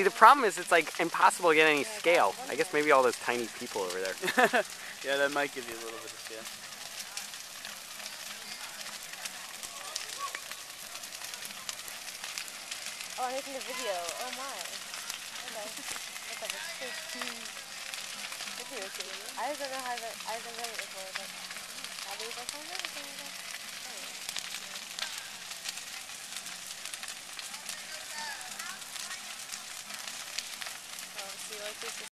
See, the problem is it's like impossible to get any scale. I guess maybe all those tiny people over there. yeah, that might give you a little bit of scale. Oh, I'm making a video. Oh my. Okay. What's up? It's video shooting. I don't know how to, I haven't done Oh, see, like this is